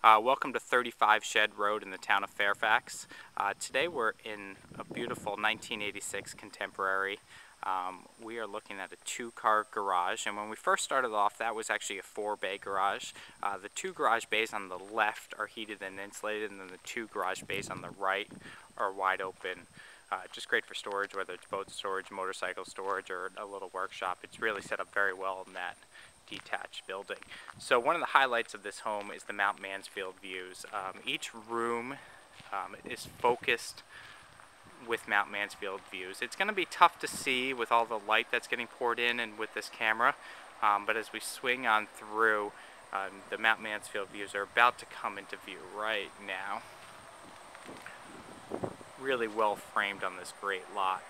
Uh, welcome to 35 Shedd Road in the town of Fairfax. Uh, today we're in a beautiful 1986 Contemporary. Um, we are looking at a two-car garage, and when we first started off, that was actually a four-bay garage. Uh, the two garage bays on the left are heated and insulated, and then the two garage bays on the right are wide open. Uh, just great for storage, whether it's boat storage, motorcycle storage, or a little workshop. It's really set up very well in that detached building. So one of the highlights of this home is the Mount Mansfield views. Um, each room um, is focused with Mount Mansfield views. It's going to be tough to see with all the light that's getting poured in and with this camera, um, but as we swing on through, um, the Mount Mansfield views are about to come into view right now. Really well framed on this great lot.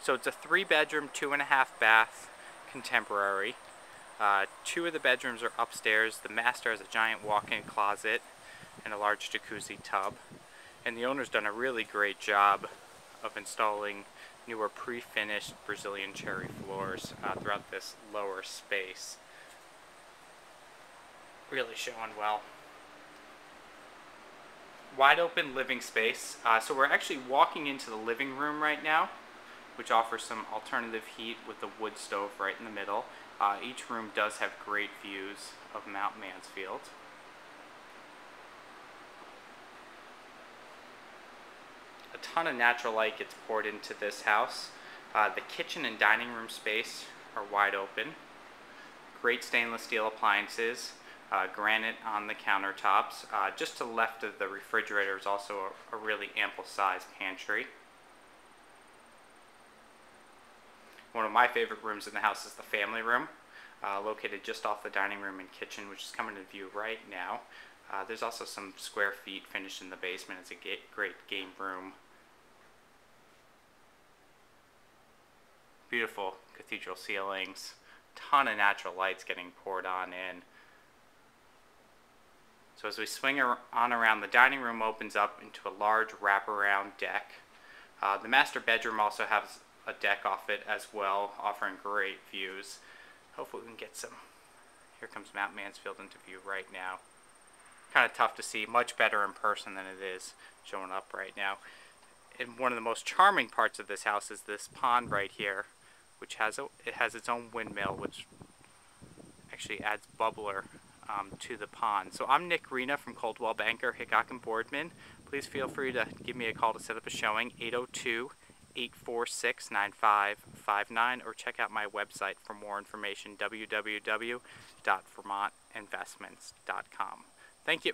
So it's a three bedroom, two and a half bath contemporary. Uh, two of the bedrooms are upstairs. The master has a giant walk-in closet and a large jacuzzi tub. And the owner's done a really great job of installing newer pre-finished Brazilian cherry floors uh, throughout this lower space. Really showing well. Wide open living space. Uh, so we're actually walking into the living room right now, which offers some alternative heat with the wood stove right in the middle. Uh, each room does have great views of Mount Mansfield. A ton of natural light gets poured into this house. Uh, the kitchen and dining room space are wide open. Great stainless steel appliances, uh, granite on the countertops. Uh, just to the left of the refrigerator is also a, a really ample sized pantry. One of my favorite rooms in the house is the family room, uh, located just off the dining room and kitchen, which is coming into view right now. Uh, there's also some square feet finished in the basement. It's a ga great game room. Beautiful cathedral ceilings, ton of natural lights getting poured on in. So as we swing on around, the dining room opens up into a large wraparound deck. Uh, the master bedroom also has a deck off it as well, offering great views. Hopefully we can get some. Here comes Mount Mansfield into view right now. Kind of tough to see, much better in person than it is showing up right now. And one of the most charming parts of this house is this pond right here, which has a, it has its own windmill, which actually adds bubbler um, to the pond. So I'm Nick Riina from Coldwell Banker, Hickok and Boardman. Please feel free to give me a call to set up a showing, 802 846 9559 or check out my website for more information www.vermontinvestments.com. Thank you.